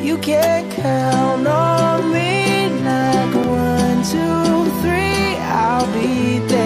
You can count on me like one, two, three, I'll be there.